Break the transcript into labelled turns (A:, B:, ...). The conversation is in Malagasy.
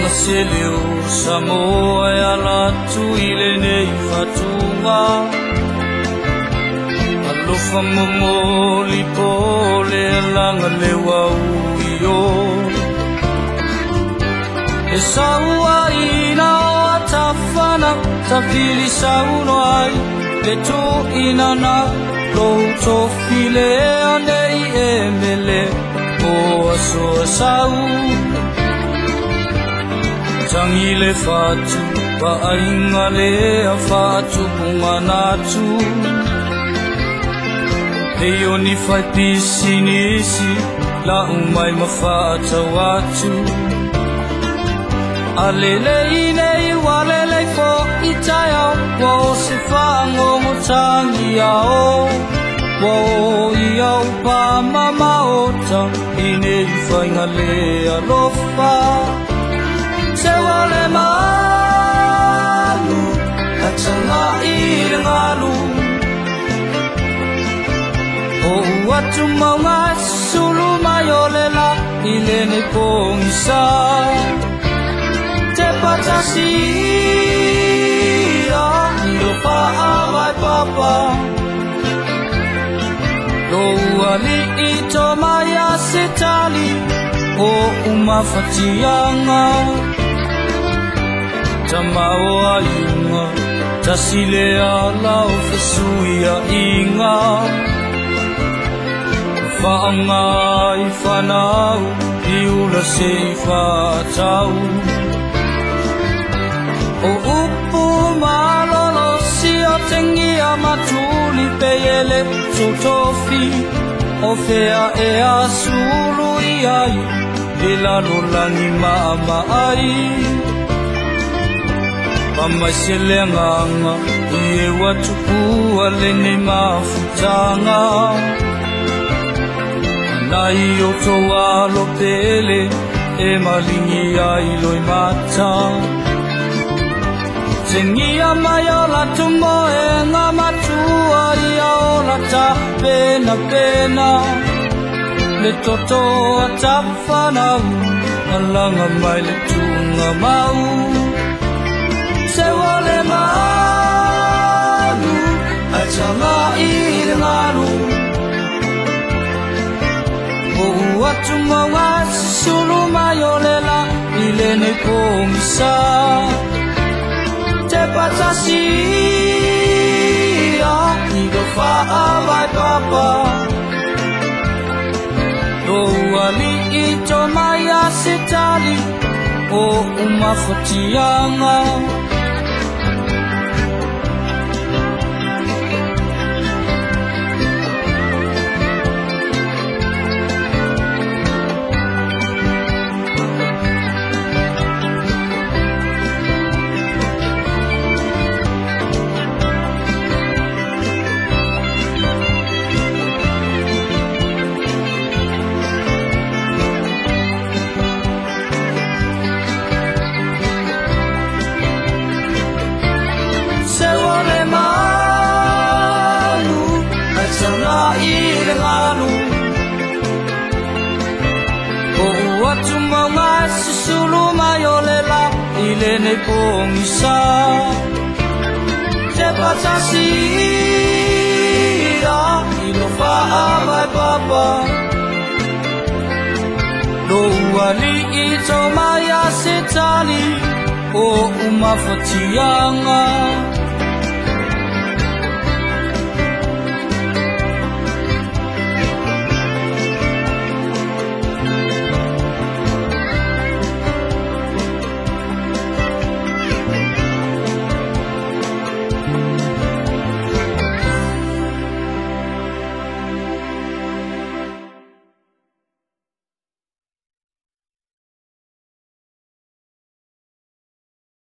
A: se Anasiliu Samoa e ala tuile nei fatunga Alofa momoli pole alanga lewa uio E saua ina o tafana Tafili sau no ai Beto na Lou tofile anei emele Boa oh, soa sau. tagi le fatūpu paaiga le a fa'atūpugana tu pei o ni faipisi ni isi la'u mai mafa'atau atu a lelei nei ua lelei fo'i taeau ua o se fa'agogotagi a o ua ō i au pa mamao tai nei faiga lē alofa tumaungaesulu maio le la'i lene ponsa tepatasiailo fa'alae papa louanii tomaiasitali o umafatiaga tamaoaiga tasile ala o sesuiaiga fa'agāi fanau piula se'i fāatau o upu malolosi o tegia matūli pei e le utoutofi o fea e asūlu i ai le lalolani ma ama'ai pamaiseleagaga i e ua tu'ūa lenei mafutaga nai o toa lo tele e malingi ai loi mata Sengia mai o la tu mo e nga matua i o la ta pena pena Le toto a ta whanau, alanga mai le tūnga mau Tungawa sulu mayolela ilene komsa, Te patasia ah, iga fa avai papa Rouali ito maya sitali o uma umafatianga 那一路，我做梦还是修路没有了，心里空空。一把柴烧，一路风摆摆。路啊，你走嘛也是难，哦，马不停蹄啊。